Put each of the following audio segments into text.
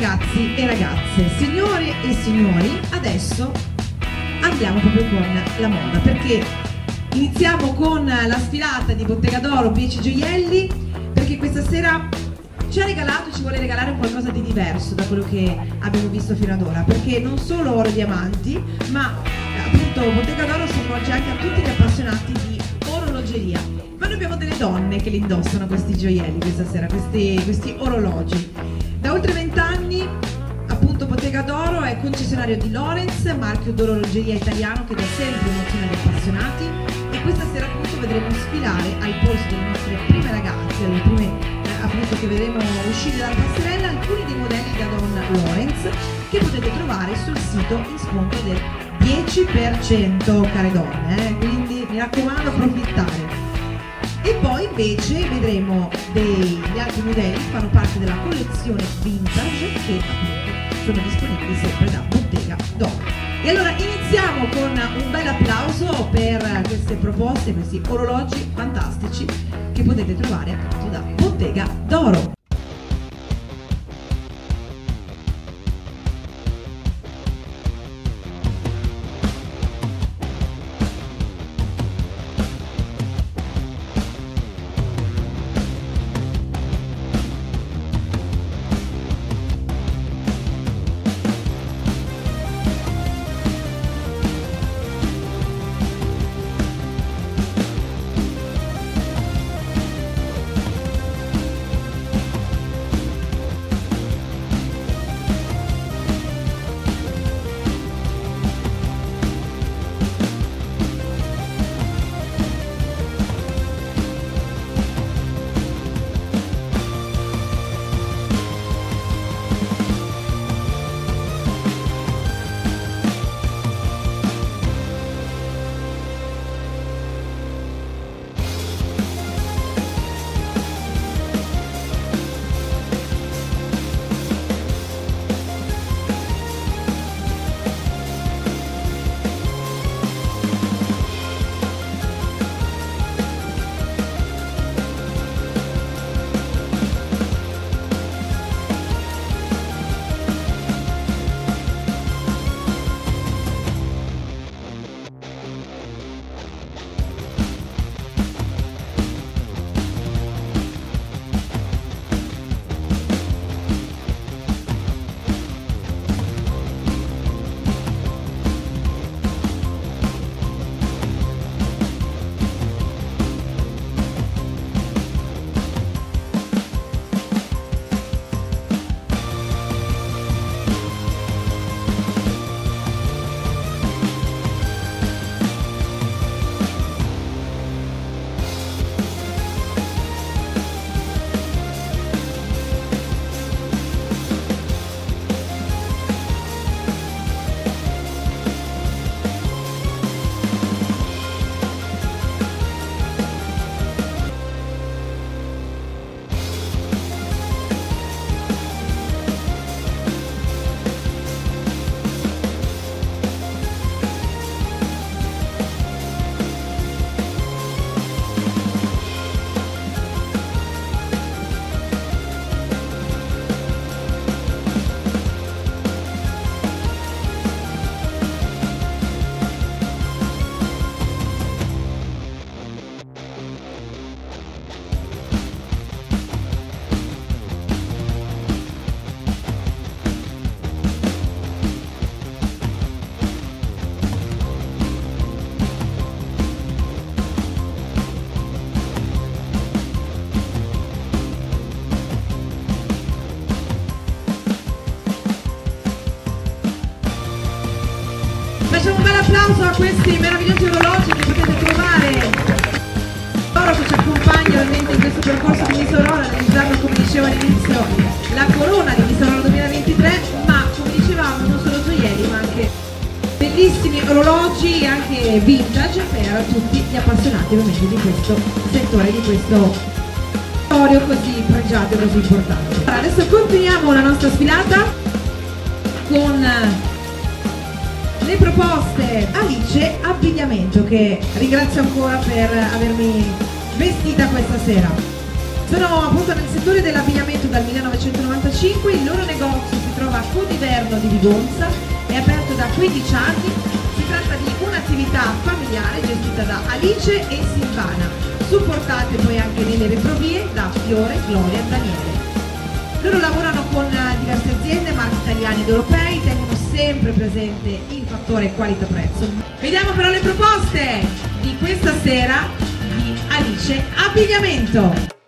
ragazzi e ragazze, signore e signori, adesso andiamo proprio con la moda perché iniziamo con la sfilata di Bottega d'Oro Pieci Gioielli perché questa sera ci ha regalato e ci vuole regalare qualcosa di diverso da quello che abbiamo visto fino ad ora perché non solo oro e diamanti ma appunto Bottega d'Oro si rivolge anche a tutti gli appassionati di orologeria. Ma noi abbiamo delle donne che li indossano questi gioielli questa sera, questi, questi orologi. Da oltre vent'anni Bottega d'Oro è concessionario di Lorenz, marchio d'orologeria italiano che da sempre emoziona gli appassionati e questa sera appunto vedremo sfilare al polso delle nostre prime ragazze, le prime eh, appunto che vedremo uscire dalla passerella alcuni dei modelli da Don Lorenz che potete trovare sul sito in sconto del 10% care donne, eh? quindi mi raccomando approfittate e poi invece vedremo degli altri modelli che fanno parte della collezione vintage che appunto sono disponibili sempre da Bottega d'Oro. E allora iniziamo con un bel applauso per queste proposte, questi orologi fantastici che potete trovare appunto da Bottega d'Oro. Applauso a questi meravigliosi orologi che potete trovare. Loro che ci accompagna ovviamente in questo percorso di Miss Aurora realizzando come dicevo all'inizio la corona di Miss Aurora 2023 ma come dicevamo non solo gioielli ma anche bellissimi orologi anche vintage per tutti gli appassionati ovviamente di questo settore di questo territorio così pregiato e così importante. Allora, adesso continuiamo la nostra sfilata con le proposte Alice Abbigliamento che ringrazio ancora per avermi vestita questa sera. Sono appunto nel settore dell'abbigliamento dal 1995, il loro negozio si trova Cudiverno di Vigonza, è aperto da 15 anni, si tratta di un'attività familiare gestita da Alice e Silvana, supportate poi anche nelle retrovie da Fiore, Gloria e Daniele. Loro lavorano con diverse aziende, marchi italiani ed europei, tengono sempre presente il fattore qualità-prezzo. Vediamo però le proposte di questa sera di Alice Abbigliamento.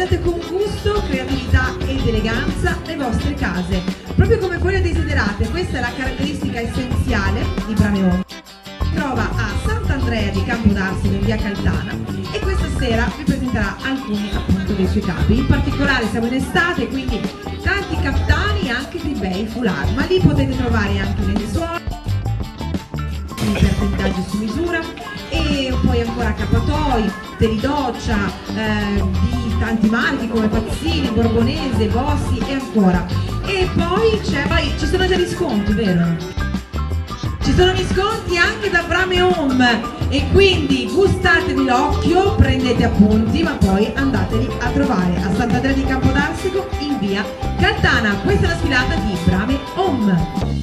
Arredate con gusto, creatività ed eleganza le vostre case, proprio come voi desiderate. Questa è la caratteristica essenziale di Brame Home. Si trova a Sant'Andrea di Campodarsene in via Caltana e questa sera vi presenterà alcuni appunto dei suoi capi. In particolare siamo in estate, quindi tanti caftani e anche dei bei foulard, ma lì potete trovare anche le lenzuola, per tentaggi su misura e poi ancora accappatoi, teridoccia, eh, di tanti marchi come Pazzini, Borbonese, Bossi e ancora. E poi c'è, poi ci sono già gli sconti, vero? Ci sono gli sconti anche da Brame Home e quindi gustatevi l'occhio, prendete appunti, ma poi andateli a trovare a Sant'Andrea di Campodarsico in via Caltana. Questa è la sfilata di Brame Home.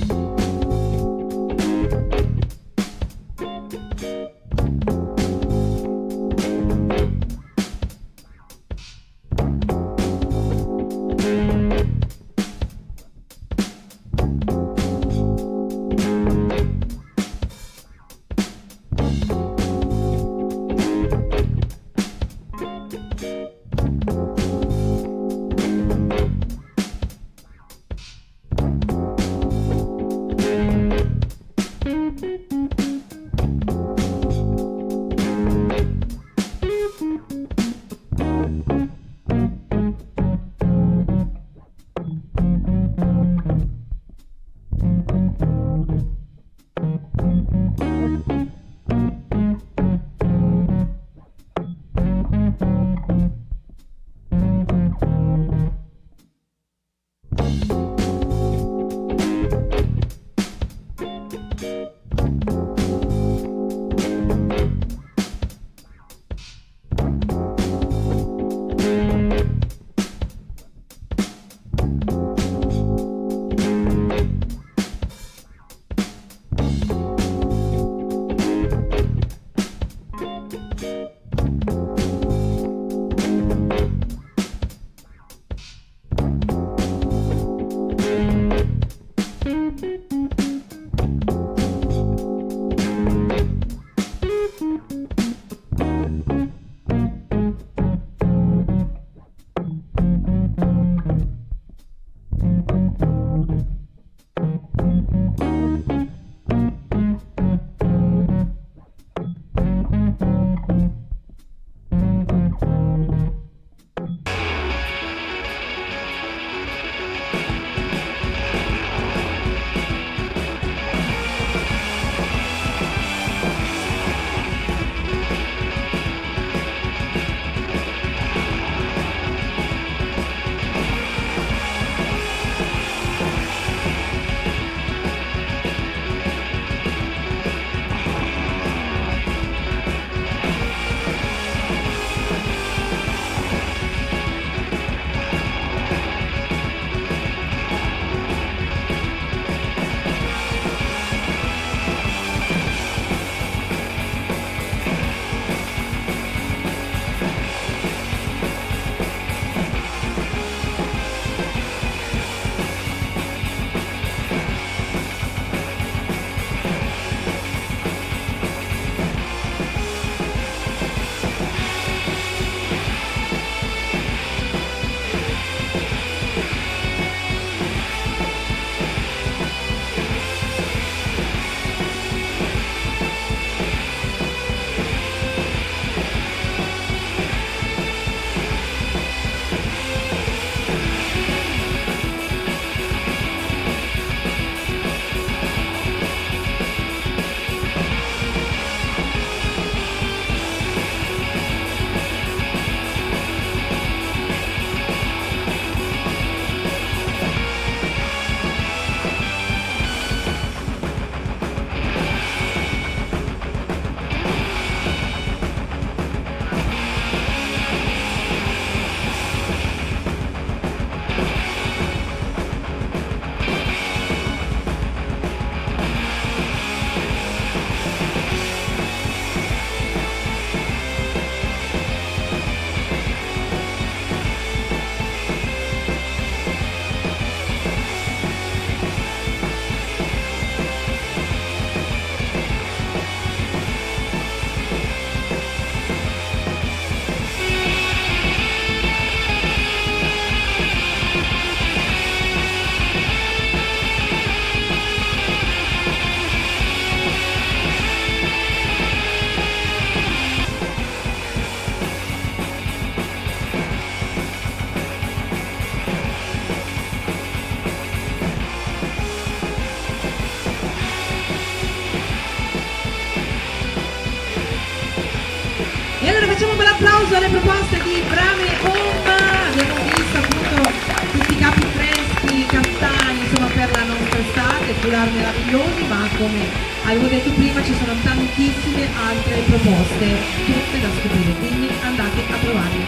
Avevo detto prima ci sono tantissime altre proposte, tutte da scoprire, quindi andate a provarle.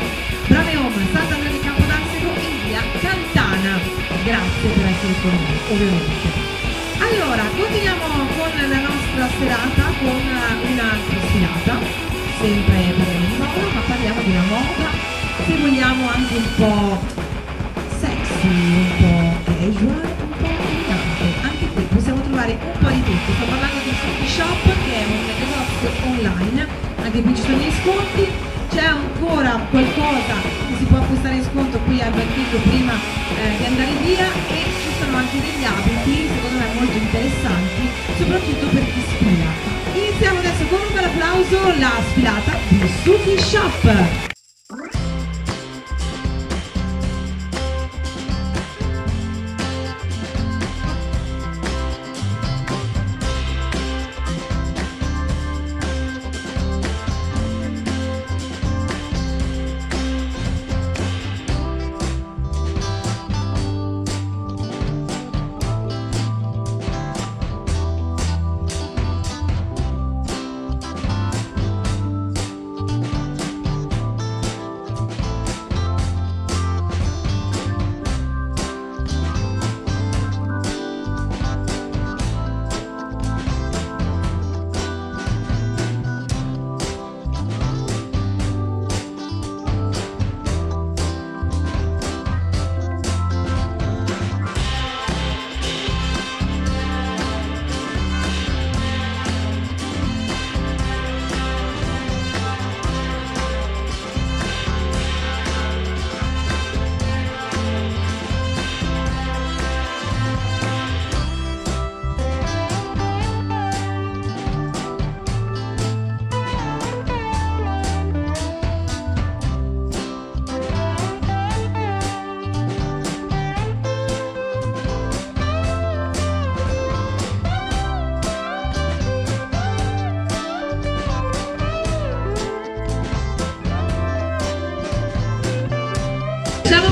Brame Home, Sant'Andrea di Campodarsego in via Cantana. Grazie per essere con noi, ovviamente. Allora, continuiamo con la nostra serata con un'altra sfilata sempre parliamo di moda, ma parliamo di una moda, se vogliamo anche un po' sexy, un po' casual, anche qui ci sono gli sconti, c'è ancora qualcosa che si può acquistare in sconto qui al Banchito prima eh, di andare via? E ci sono anche degli abiti secondo me molto interessanti soprattutto per chi spia. Iniziamo adesso con un bel applauso la sfilata di Suki Shop.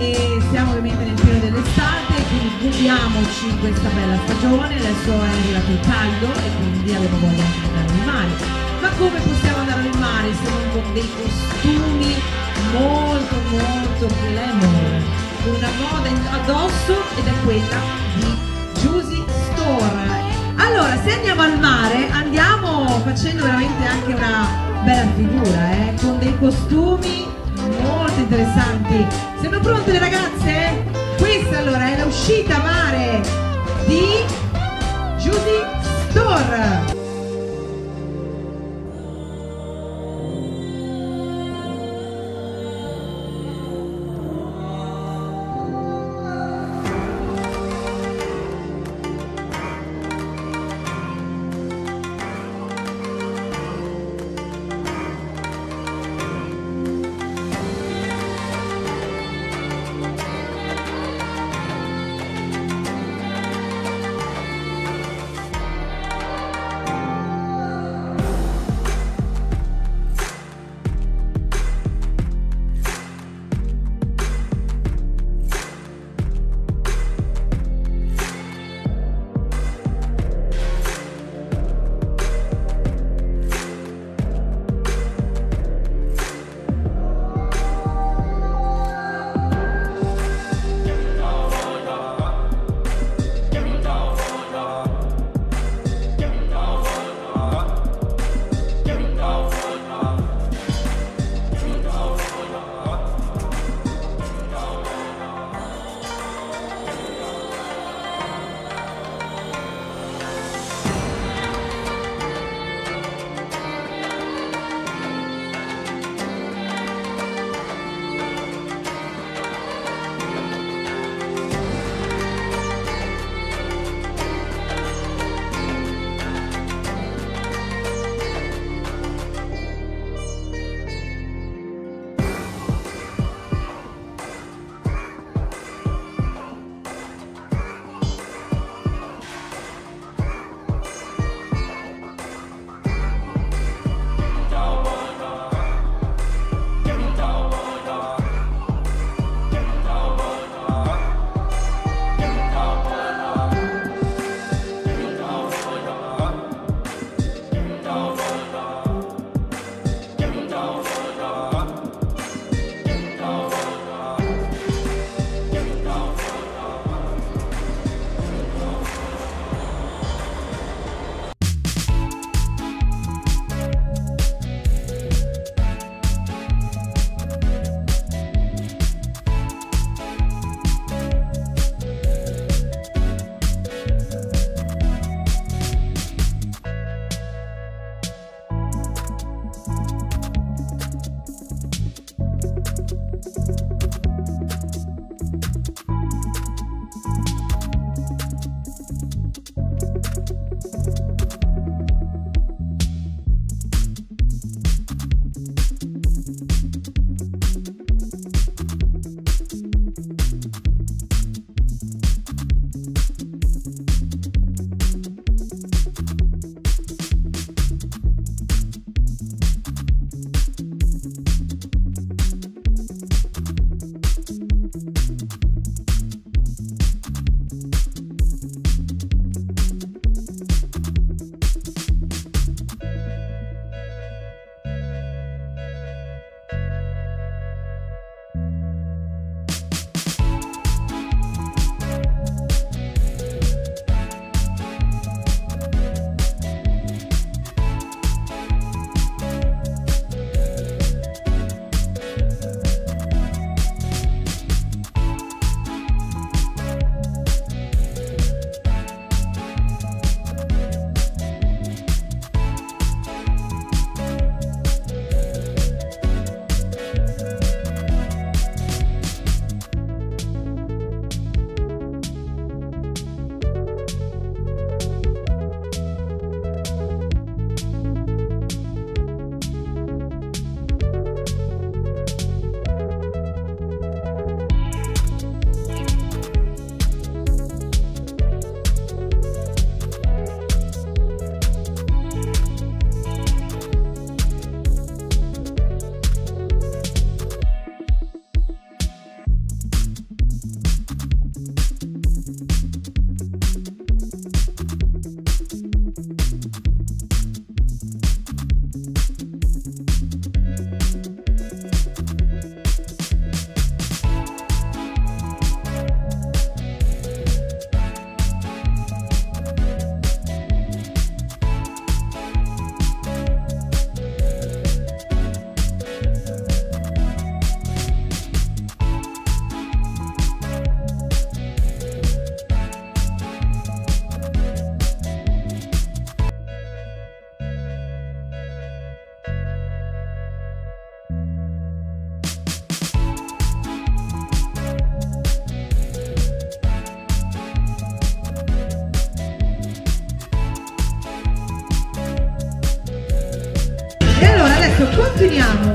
e siamo ovviamente nel pieno dell'estate quindi godiamoci questa bella stagione. Adesso è arrivato il caldo e quindi abbiamo voglia di andare al mare. Ma come possiamo andare al mare se non con dei costumi molto molto glamour? Una moda addosso ed è quella di Juicy Store. Allora se andiamo al mare andiamo facendo veramente anche una bella figura eh? con dei costumi molto interessanti. Siamo pronte le ragazze? Questa allora è l'uscita mare di Judy Store.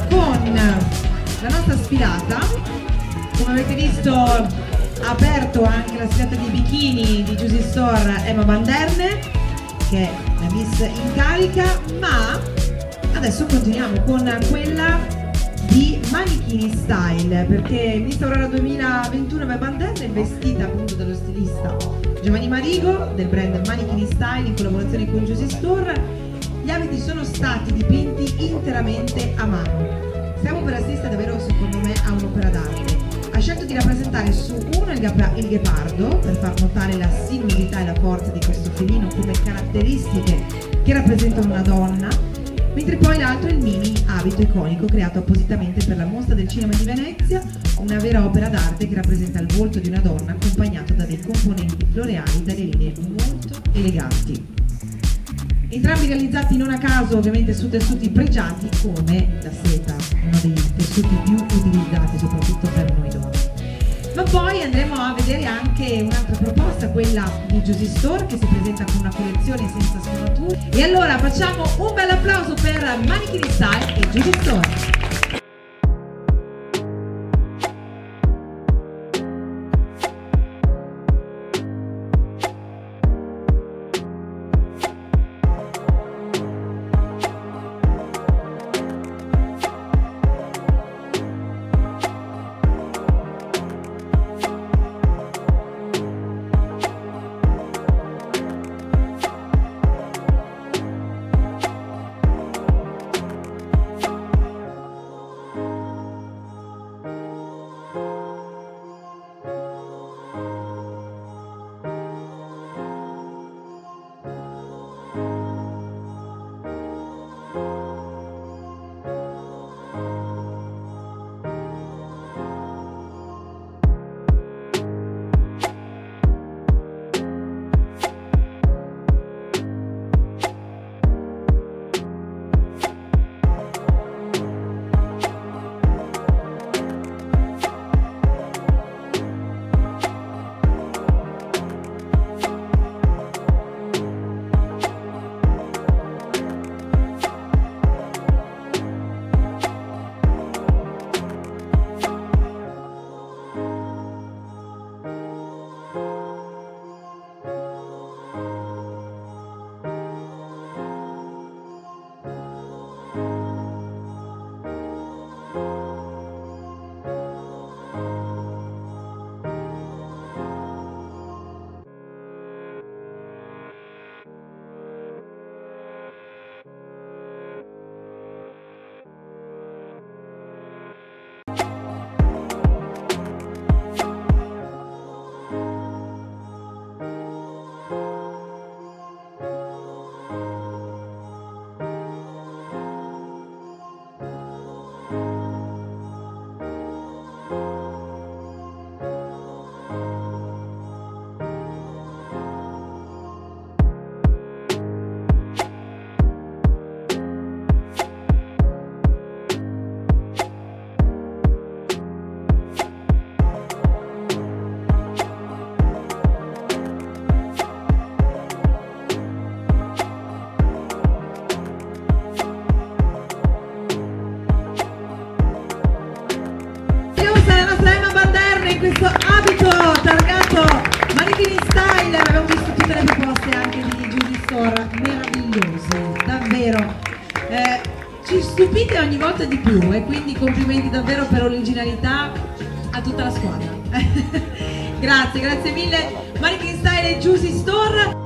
Con la nostra sfilata. Come avete visto ha aperto anche la sfilata di bikini di Juicy Store Emma Banderne, che è la miss in carica, ma adesso continuiamo con quella di Manichini Style, perché Miss Aurora 2021 Emma Banderne è vestita appunto dallo stilista Giovanni Marigo del brand Manichini Style in collaborazione con Juicy Store abiti sono stati dipinti interamente a mano. Stiamo per assistere davvero, secondo me, a un'opera d'arte. Ha scelto di rappresentare su uno il, il ghepardo per far notare la sinuosità e la forza di questo felino come caratteristiche che rappresentano una donna, mentre poi l'altro è il mini abito iconico creato appositamente per la mostra del cinema di Venezia, una vera opera d'arte che rappresenta il volto di una donna accompagnato da dei componenti floreali dalle linee molto eleganti entrambi realizzati non a caso ovviamente su tessuti pregiati come la seta, uno dei tessuti più utilizzati soprattutto per noi donne. Ma poi andremo a vedere anche un'altra proposta, quella di Juicy Store che si presenta con una collezione senza sfumature. E allora facciamo un bel applauso per Manichini Style e Juicy Store. Stupite ogni volta di più e quindi complimenti davvero per l'originalità a tutta la squadra. Grazie grazie mille. Manichini Style e Juicy Store